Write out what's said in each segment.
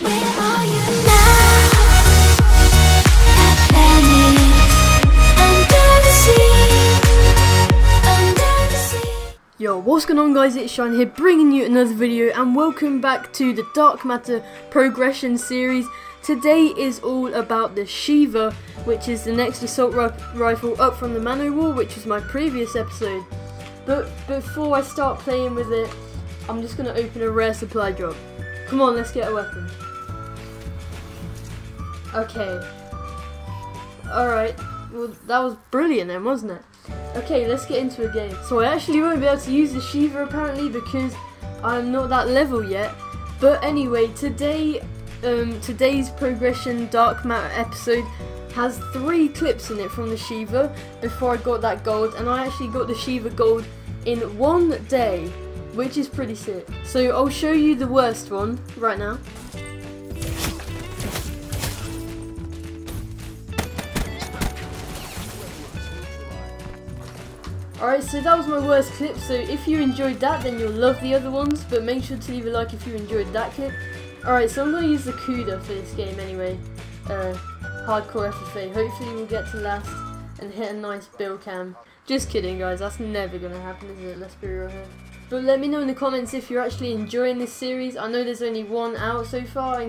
Yo, what's going on guys, it's Shine here bringing you another video and welcome back to the Dark Matter Progression series. Today is all about the Shieva, which is the next assault rifle up from the Man-O-War, which was my previous episode. But before I start playing with it, I'm just going to open a rare supply drop. Come on, let's get a weapon. Okay. Alright, well that was brilliant then, wasn't it? Okay, let's get into a game. So I actually won't be able to use the Shieva apparently because I'm not that level yet. But anyway, today, um, today's progression dark matter episode has three clips in it from the Shieva before I got that gold, and I actually got the Shieva gold in one day, which is pretty sick. So I'll show you the worst one right now. Alright, so that was my worst clip, so if you enjoyed that, then you'll love the other ones, but make sure to leave a like if you enjoyed that clip. Alright, so I'm going to use the Kuda for this game anyway, uh, Hardcore FFA. Hopefully we'll get to last and hit a nice bill cam. Just kidding guys, that's never going to happen, is it? Let's be real here. But let me know in the comments if you're actually enjoying this series. I know there's only one out so far,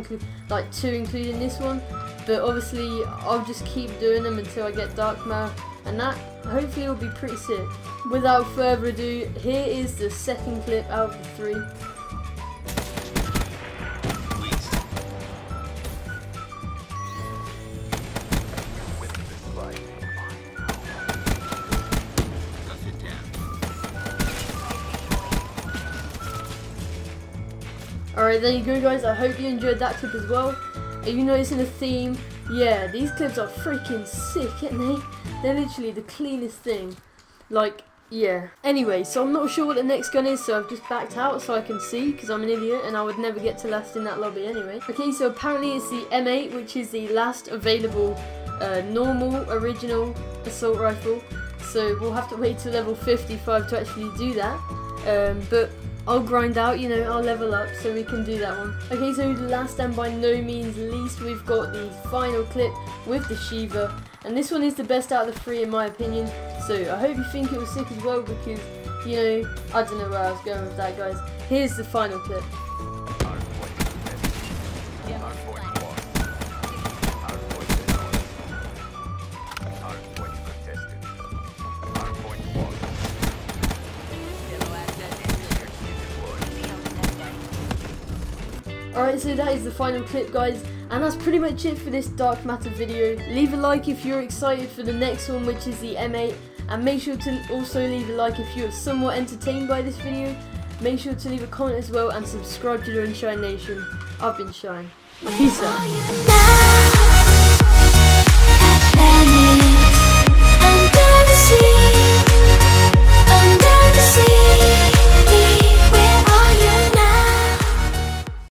like two including this one. But obviously, I'll just keep doing them until I get Dark Matter and that hopefully will be pretty sick. Without further ado, here is the second clip out of the three. Alright, there you go guys, I hope you enjoyed that clip as well. Are you noticing a theme? Yeah, these clips are freaking sick, aren't they? They're literally the cleanest thing. Like, yeah. Anyway, so I'm not sure what the next gun is, so I've just backed out so I can see, because I'm an idiot, and I would never get to last in that lobby anyway. Okay, so apparently it's the M8, which is the last available uh, normal, original assault rifle. So we'll have to wait to level 55 to actually do that. Um, but I'll grind out, you know, I'll level up so we can do that one. Okay, so last and by no means least, we've got the final clip with the Shieva. And this one is the best out of the three in my opinion. So I hope you think it was sick as well because, you know, I don't know where I was going with that guys. Here's the final clip. Alright, so that is the final clip, guys. And that's pretty much it for this Dark Matter video. Leave a like if you're excited for the next one, which is the M8. And make sure to also leave a like if you're somewhat entertained by this video. Make sure to leave a comment as well and subscribe to the Unshine Nation. I've been Shine. Peace out.